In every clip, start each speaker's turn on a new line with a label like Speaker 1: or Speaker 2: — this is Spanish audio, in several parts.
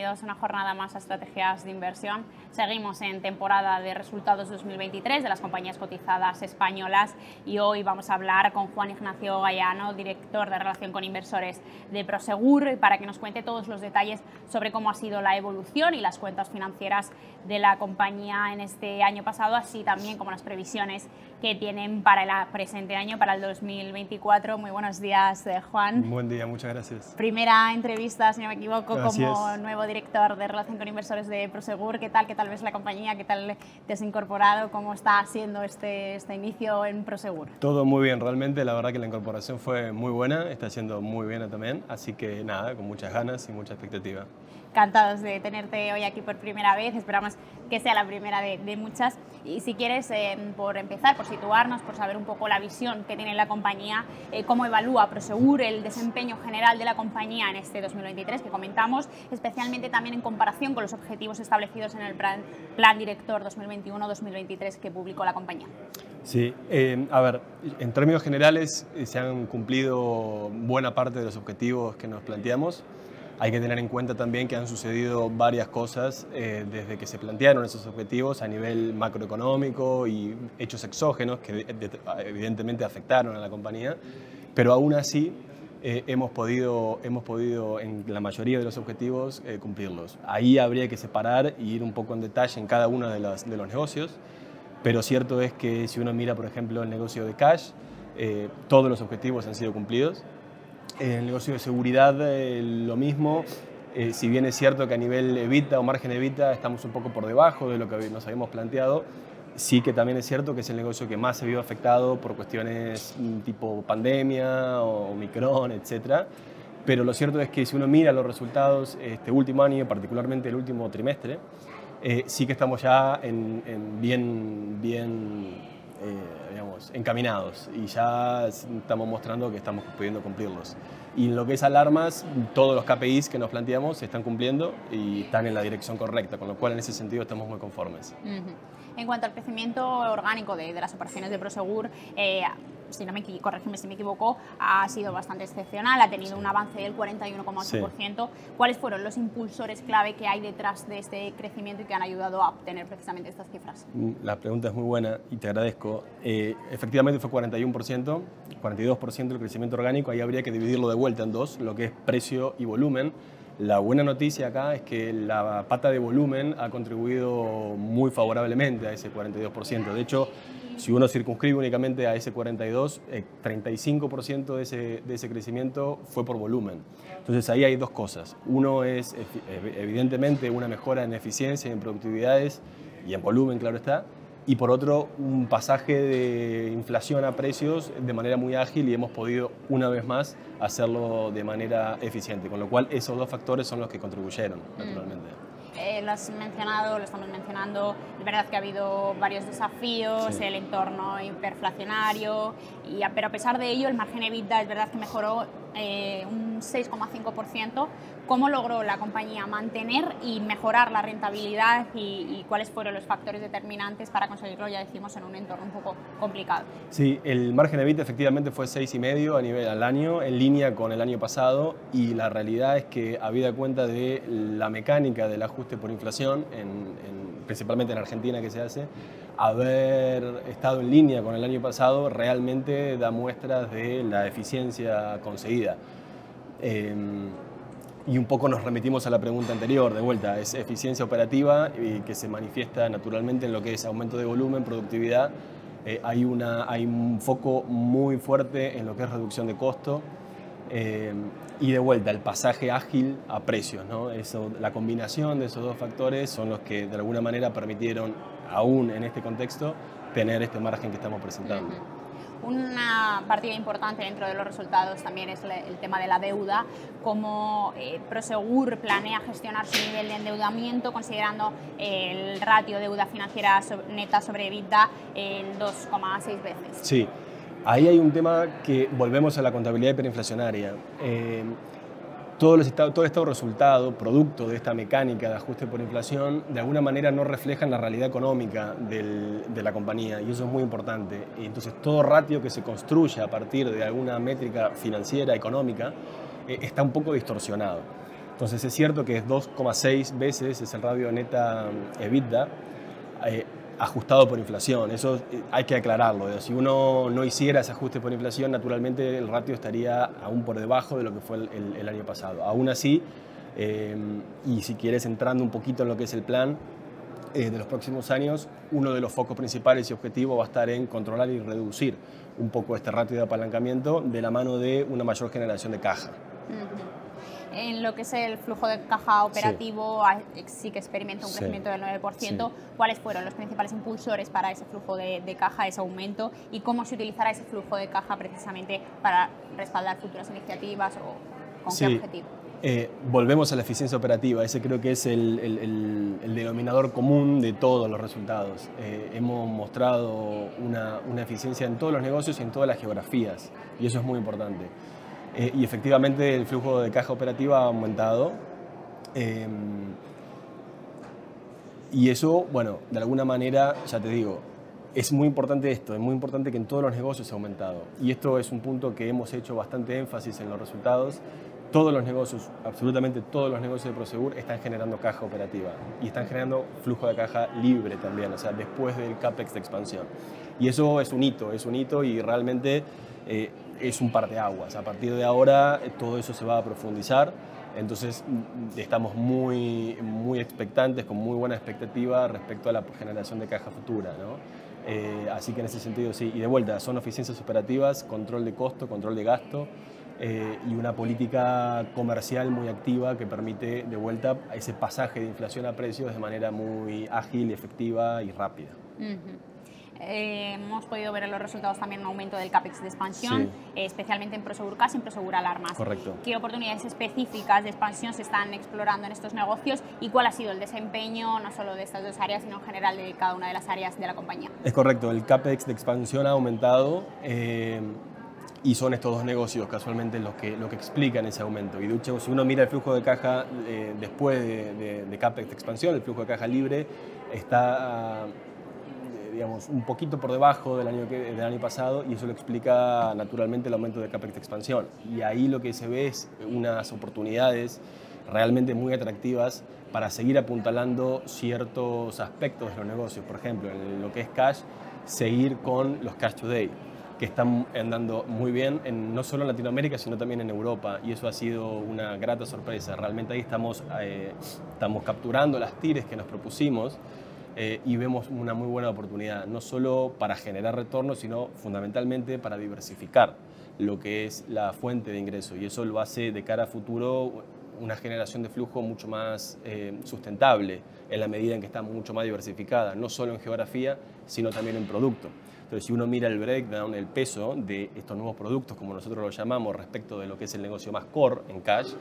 Speaker 1: bienvenidos una jornada más a Estrategias de Inversión. Seguimos en temporada de resultados 2023 de las compañías cotizadas españolas y hoy vamos a hablar con Juan Ignacio Gallano, director de Relación con Inversores de Prosegur, para que nos cuente todos los detalles sobre cómo ha sido la evolución y las cuentas financieras de la compañía en este año pasado, así también como las previsiones que tienen para el presente año, para el 2024. Muy buenos días, eh, Juan.
Speaker 2: Buen día, muchas gracias.
Speaker 1: Primera entrevista, si no me equivoco, como nuevo director de Relación con Inversores de Prosegur. ¿Qué tal? ¿Qué tal ves la compañía? ¿Qué tal te has incorporado? ¿Cómo está siendo este, este inicio en Prosegur?
Speaker 2: Todo muy bien, realmente. La verdad que la incorporación fue muy buena, está siendo muy bien también. Así que nada, con muchas ganas y mucha expectativa
Speaker 1: encantados de tenerte hoy aquí por primera vez. Esperamos que sea la primera de, muchas. Y si quieres, eh, por empezar, por situarnos, por saber un poco la visión que tiene la compañía, eh, cómo evalúa Prosegur el desempeño general de la compañía en este 2023 que comentamos, especialmente también en comparación con los objetivos establecidos en el Plan, plan Director 2021-2023 que publicó la compañía.
Speaker 2: Sí, eh, a ver, en términos generales se han cumplido buena parte de los objetivos que nos planteamos. Hay que tener en cuenta también que han sucedido varias cosas eh, desde que se plantearon esos objetivos a nivel macroeconómico y hechos exógenos que evidentemente afectaron a la compañía, pero aún así eh, hemos, podido, hemos podido en la mayoría de los objetivos eh, cumplirlos. Ahí habría que separar y ir un poco en detalle en cada uno de los, de los negocios, pero cierto es que si uno mira, por ejemplo, el negocio de cash, todos los objetivos han sido cumplidos en el negocio de seguridad eh, lo mismo, eh, si bien es cierto que a nivel evita o margen evita estamos un poco por debajo de lo que nos habíamos planteado, sí que también es cierto que es el negocio que más se vio afectado por cuestiones mm, tipo pandemia o Omicron, etc. Pero lo cierto es que si uno mira los resultados este último año, particularmente el último trimestre, eh, sí que estamos ya en, en bien, bien eh, digamos, encaminados y ya estamos mostrando que estamos pudiendo cumplirlos. Y en lo que es alarmas, todos los KPIs que nos planteamos se están cumpliendo y están en la dirección correcta, con lo cual en ese sentido estamos muy conformes.
Speaker 1: En cuanto al crecimiento orgánico de, de las operaciones de Prosegur, eh, si no me corrígeme si me equivoco, ha sido bastante excepcional, ha tenido un avance del 41,8%. ¿Cuáles fueron los impulsores clave que hay detrás de este crecimiento y que han ayudado a obtener precisamente estas cifras?
Speaker 2: Mm, la pregunta es muy buena y te agradezco. Eh, efectivamente fue 41%, 42% del crecimiento orgánico, ahí habría que dividirlo de vuelta en dos, lo que es precio y volumen. La buena noticia acá es que la pata de volumen ha contribuido muy favorablemente a ese 42%. De hecho, si uno circunscribe únicamente a ese 42, 35% eh, de ese, de ese crecimiento fue por volumen. Entonces ahí hay dos cosas. Uno es evidentemente una mejora en eficiencia y en productividades y en volumen, claro está. Y por otro, un pasaje de inflación a precios de manera muy ágil y hemos podido una vez más hacerlo de manera eficiente. Con lo cual esos dos factores son los que contribuyeron, mm. naturalmente.
Speaker 1: Eh, lo has mencionado, lo estamos mencionando, es verdad que ha habido varios desafíos, el entorno hiperflacionario, y pero a pesar de ello el margen EBITDA es verdad que mejoró eh, un 6,5%. ¿Cómo logró la compañía mantener y mejorar la rentabilidad y, cuáles fueron los factores determinantes para conseguirlo, ya decimos, en un entorno un poco complicado?
Speaker 2: Sí, el margen EBITDA efectivamente fue 6,5 a nivel al año, en línea con el año pasado, y la realidad es que, habida cuenta de la mecánica del ajuste por inflación, principalmente en Argentina que se hace, haber estado en línea con el año pasado realmente da muestras de la eficiencia conseguida. Em, y un poco nos remitimos a la pregunta anterior, de vuelta, es eficiencia operativa y que se manifiesta naturalmente en lo que es aumento de volumen, productividad. Eh, hay, una, hay un foco muy fuerte en lo que es reducción de costo em, y de vuelta el pasaje ágil a precios. ¿no? Eso, la combinación de esos dos factores son los que de alguna manera permitieron aún en este contexto, tener este margen que estamos presentando.
Speaker 1: Una partida importante dentro de los resultados también es el tema de la deuda, cómo eh, Prosegur planea gestionar su nivel de endeudamiento considerando el ratio deuda financiera neta sobre EBITDA en 2,6 veces.
Speaker 2: Sí, ahí hay un tema que volvemos a la contabilidad hiperinflacionaria. Eh, todo estado, todo estado resultado, producto de esta mecánica de ajuste por inflación, de alguna manera no reflejan la realidad económica de la compañía y eso es muy importante. Y entonces todo ratio que se construye a partir de alguna métrica financiera, económica, eh, está un poco distorsionado. Entonces es cierto que es 2,6 veces es el radio neta mm, EBITDA eh, ajustado por inflación. Eso eh, hay que aclararlo. Si uno no hiciera ese ajuste por inflación, naturalmente el ratio estaría aún por debajo de lo que fue el, año pasado. Aún así, eh, y si quieres entrando un poquito en lo que es el plan, de los próximos años, uno de los focos principales y objetivos va a estar en controlar y reducir un poco este ratio de apalancamiento de la mano de una mayor generación de caja
Speaker 1: en lo que es el flujo de caja operativo sí, que experimenta un crecimiento del 9%. ¿Cuáles fueron los principales impulsores para ese flujo de, caja, ese aumento? ¿Y cómo se utilizará ese flujo de caja precisamente para respaldar futuras iniciativas o con qué objetivo?
Speaker 2: Eh, volvemos a la eficiencia operativa, ese creo que es el, denominador común de todos los resultados. Eh, hemos mostrado una, una, eficiencia en todos los negocios y en todas las geografías, y eso es muy importante. Eh, y efectivamente el flujo de caja operativa ha aumentado. Em, y eso, bueno, de alguna manera, ya te digo, es muy importante esto, es muy importante que en todos los negocios ha aumentado. Y esto es un punto que hemos hecho bastante énfasis en los resultados. Todos los negocios, absolutamente todos los negocios de Prosegur están generando caja operativa y están generando flujo de caja libre también, o sea, después del CAPEX de expansión. Y eso es un hito, es un hito y realmente eh, es un par de aguas. A partir de ahora eh, todo eso se va a profundizar, entonces mm, estamos muy, muy expectantes, con muy buena expectativa respecto a la generación de caja futura. Eh, así que en ese sentido sí, y de vuelta, son eficiencias operativas, control de costo, control de gasto. Eh, y una política comercial muy activa que permite de vuelta ese pasaje de inflación a precios de manera muy ágil, efectiva y rápida.
Speaker 1: Eh, hemos podido ver en los resultados también un aumento del CAPEX de expansión, eh, especialmente en Prosegur Cash y en Prosegur Alarmas.
Speaker 2: Correcto.
Speaker 1: ¿Qué oportunidades específicas de expansión se están explorando en estos negocios y cuál ha sido el desempeño no solo de estas dos áreas, sino en general de cada una de las áreas de la compañía?
Speaker 2: Es correcto, el CAPEX de expansión ha aumentado. Eh, y son estos dos negocios casualmente los que, lo que explican ese aumento. Y de hecho, si uno mira el flujo de caja después de, de, CAPEX de expansión, el flujo de caja libre está digamos, un poquito por debajo del año, del año pasado y eso lo explica naturalmente el aumento de CAPEX de expansión. Y ahí lo que se ve es unas oportunidades realmente muy atractivas para seguir apuntalando ciertos aspectos de los negocios. Por ejemplo, en lo que es cash, seguir con los cash today que están andando muy bien, en, no solo en Latinoamérica, sino también en Europa. Y eso ha sido una grata sorpresa. Realmente ahí estamos, eh, estamos capturando las tires que nos propusimos eh, y vemos una muy buena oportunidad, no solo para generar retorno, sino fundamentalmente para diversificar lo que es la fuente de ingreso. Y eso lo hace de cara a futuro una generación de flujo mucho más eh, sustentable en la medida en que está mucho más diversificada, no solo en geografía, sino también en producto. Entonces, si uno mira el breakdown, el peso de estos nuevos productos, como nosotros lo llamamos, respecto de lo que es el negocio más core en cash,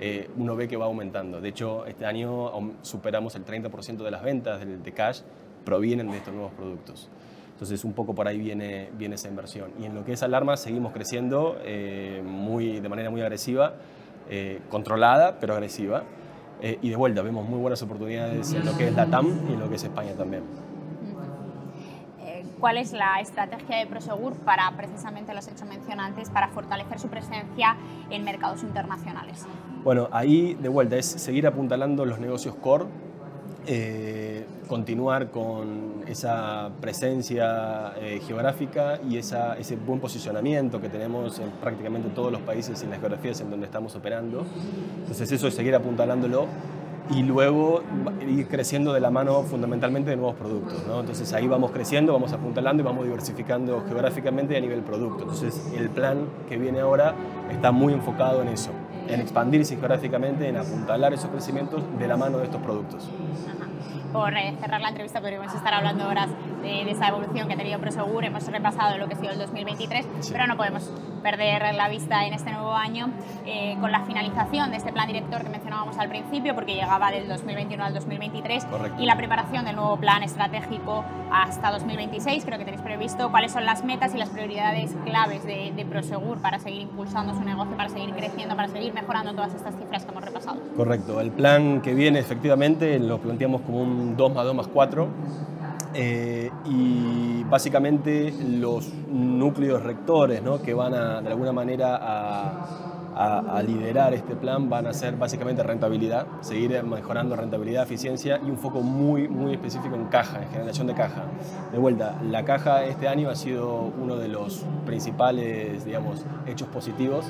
Speaker 2: eh, uno ve que va aumentando. De hecho, este año superamos el 30% de las ventas de cash provienen de estos nuevos productos. Entonces, un poco por ahí viene, viene esa inversión. Y en lo que es alarmas, seguimos creciendo eh, muy, de manera muy agresiva, eh, controlada, pero agresiva. y de vuelta, vemos muy buenas oportunidades en lo que es la TAM y en lo que es España también
Speaker 1: cuál es la estrategia de Prosegur para precisamente los hechos mencionantes, para fortalecer su presencia en mercados internacionales.
Speaker 2: Bueno, ahí de vuelta es seguir apuntalando los negocios core, eh, continuar con esa presencia eh, geográfica y esa, ese buen posicionamiento que tenemos en prácticamente todos los países y las geografías en donde estamos operando. Entonces eso es seguir apuntalándolo y luego ir creciendo de la mano fundamentalmente de nuevos productos. ¿no? Entonces ahí vamos creciendo, vamos apuntalando y vamos diversificando geográficamente y a nivel producto. Entonces el plan que viene ahora está muy enfocado en eso, en expandirse geográficamente, en apuntalar esos crecimientos de la mano de estos productos.
Speaker 1: Por eh, cerrar la entrevista, podríamos estar hablando horas de, esa evolución que ha tenido Prosegur. Hemos repasado lo que ha sido el 2023, pero no podemos perder la vista en este nuevo año eh, con la finalización de este plan director que mencionábamos al principio, porque llegaba del 2021 al 2023, y la preparación del nuevo plan estratégico hasta 2026. Creo que tenéis previsto cuáles son las metas y las prioridades claves de, de Prosegur para seguir impulsando su negocio, para seguir creciendo, para seguir mejorando todas estas cifras que hemos repasado.
Speaker 2: Correcto. El plan que viene, efectivamente, lo planteamos como un 2 más 2 más 4. Eh, y básicamente los núcleos rectores ¿no? que van a, de alguna manera a, a, liderar este plan van a ser básicamente rentabilidad, seguir mejorando rentabilidad, eficiencia y un foco muy, muy específico en caja, en generación de caja. De vuelta, la caja este año ha sido uno de los principales, digamos, hechos positivos.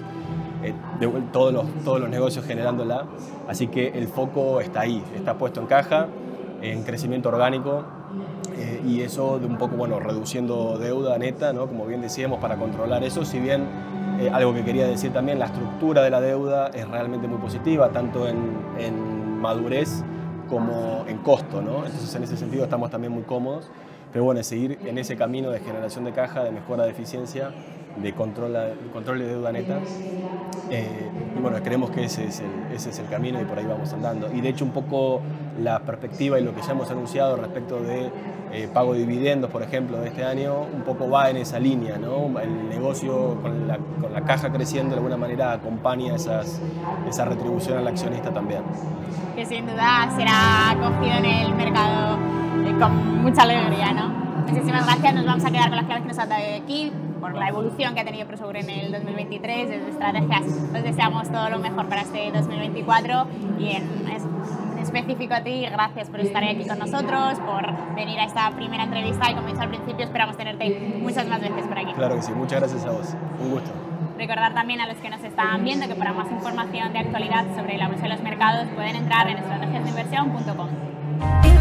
Speaker 2: Eh, de, todos, los, todos los negocios generándola, así que el foco está ahí, está puesto en caja, en crecimiento orgánico, eh, y eso de un poco, bueno, reduciendo deuda neta, ¿no? como bien decíamos, para controlar eso, si bien eh, algo que quería decir también, la estructura de la deuda es realmente muy positiva, tanto en, en madurez como en costo, ¿no? entonces en ese sentido estamos también muy cómodos, pero bueno, seguir en ese camino de generación de caja, de mejora de eficiencia, de control, de deuda neta. Eh, y bueno, creemos que ese es, el, ese es el camino y por ahí vamos andando. Y de hecho un poco la perspectiva y lo que ya hemos anunciado respecto de eh, pago de dividendos, por ejemplo, de este año, un poco va en esa línea, ¿no? El negocio con la, con la caja creciendo de alguna manera acompaña esas, esa retribución al accionista también.
Speaker 1: Que sin duda será acogido en el mercado eh, con mucha alegría, ¿no? Muchísimas gracias, nos vamos a quedar con las claves que nos ha dado aquí por la evolución que ha tenido Prosegur en el 2023, desde estrategias. Os deseamos todo lo mejor para este 2024 y en, específico a ti, gracias por estar aquí con nosotros, por venir a esta primera entrevista y como he dicho al principio, esperamos tenerte muchas más veces por aquí.
Speaker 2: Claro que sí, muchas gracias a vos, un gusto.
Speaker 1: Recordar también a los que nos están viendo que para más información de actualidad sobre la bolsa de los mercados pueden entrar en estrategiasinversión.com.